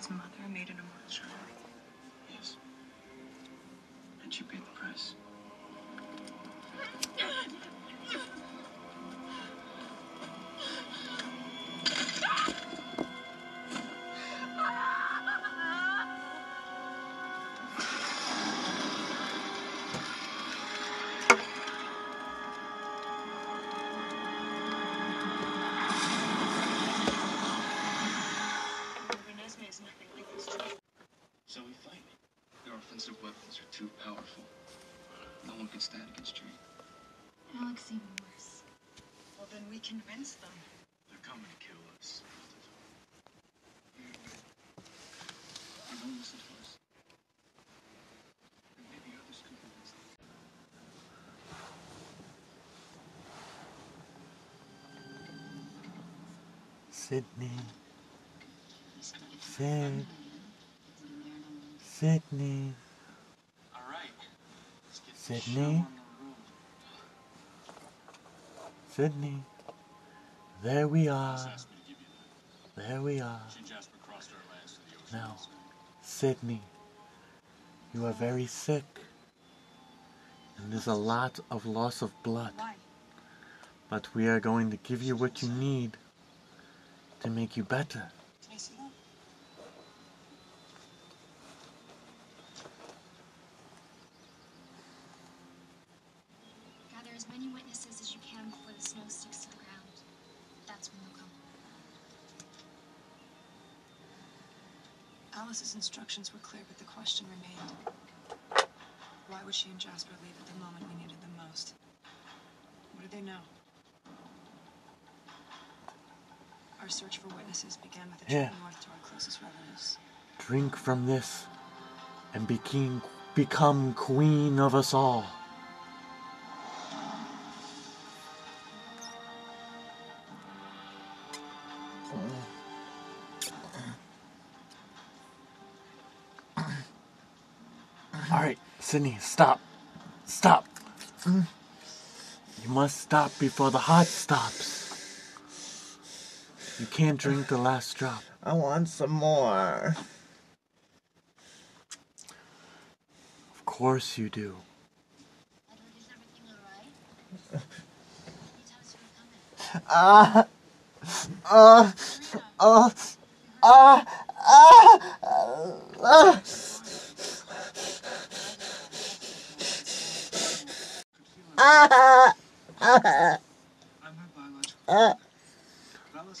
Edward's mother made an child. Yes. And she paid the price. Convince them. They're coming to kill us. You don't listen to us. And maybe others could convince them. Sidney. Sid. Sidney. All right. Let's get Sidney? the show on the road. Sidney. There we are. Just asked me to give you that. There we are. She and Jasper crossed our lands to the ocean. Now. Sidney. You are very sick. And there's a lot of loss of blood. But we are going to give you what you need to make you better. Can I see that? Gather as many witnesses as you can before the snow sticks to the ground. That's when they'll come. Alice's instructions were clear, but the question remained. Why would she and Jasper leave at the moment we needed them most? What did they know? Our search for witnesses began with a Yeah. trip north to our closest relatives. Drink from this and become, become queen of us all. Oh. All right, Sidney, stop. Stop. You must stop before the heart stops. You can't drink the last drop. I want some more. Of course you do. Edward, is everything alright? Ah, ah, ah, ah, ah. Ah,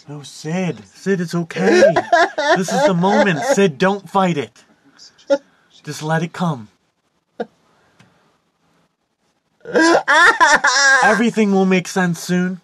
No, Sid. Sid, it's okay. this is the moment. Sid, don't fight it. Just let it come. Everything will make sense soon.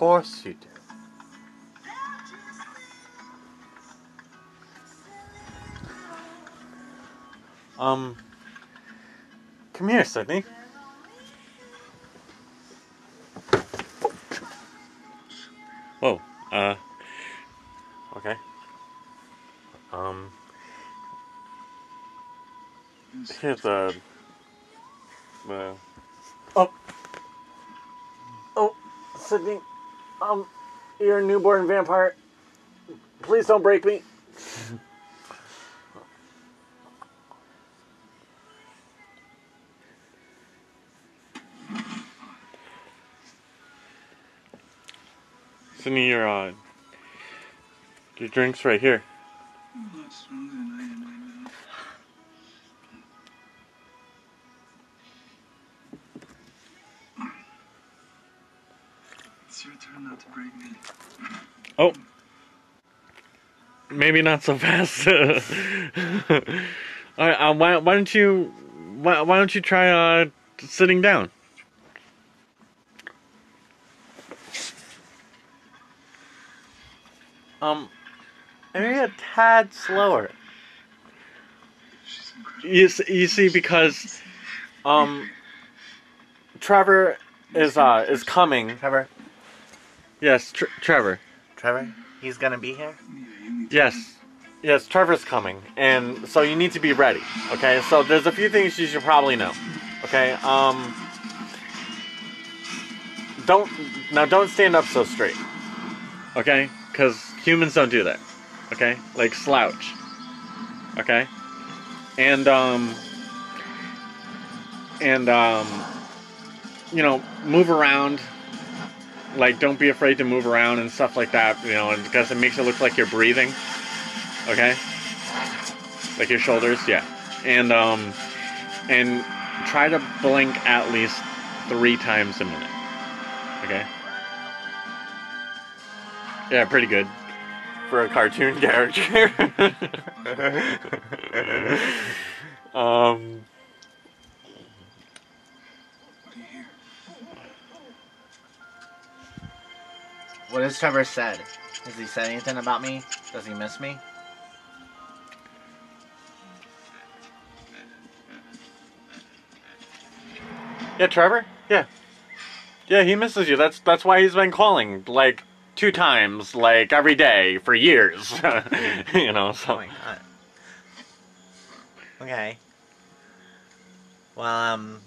Course you do. Um, Come here, Sidney. Whoa. Uh. Okay. Um. Here's the. The. Oh. Oh, Sidney. Um, you're a newborn vampire. Please don't break me. Sidney, your uh, your drinks right here. I'm turn not to break me. Oh, maybe not so fast. All right, uh, why why don't you why why don't you try uh sitting down? Um, maybe a tad slower. You s- you see because um Trevor is uh is coming. Trevor, Yes, tr- Trevor. Trevor, he's gonna be here. Yeah, you need to- Yes. Yes, Trevor's coming. And so you need to be ready. Okay? So there's a few things you should probably know. Okay? Um don't now don't stand up so straight. Okay? Cuz humans don't do that. Okay? Like slouch. Okay? And um and um you know, move around like don't be afraid to move around and stuff like that you know and because it makes it look like you're breathing okay? Like your shoulders yeah. And um and try to blink at least three times a minute okay? Yeah pretty good. For a cartoon character. Um What has Trevor said? Has he said anything about me? Does he miss me? Yeah, Trevor. Yeah, yeah, he misses you. That's that's why he's been calling like two times, like every day for years. you know, Oh my god. Okay. Well, um.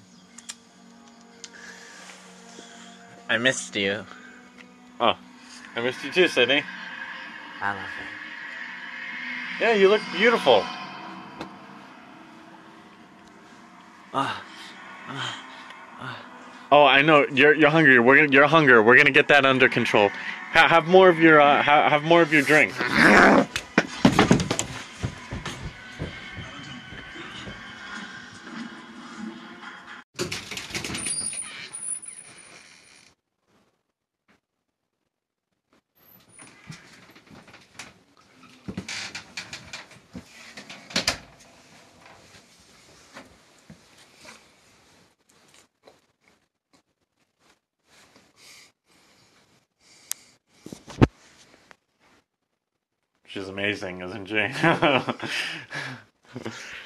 I missed you. I missed you too, Sidney. I love you. Yeah, you look beautiful. Uh, uh, uh. Oh, I know you're you're hungry. We're gonna you're hunger. We're gonna get that under control. Ha- have more of your uh, ha- have more of your drink. She's amazing, isn't she?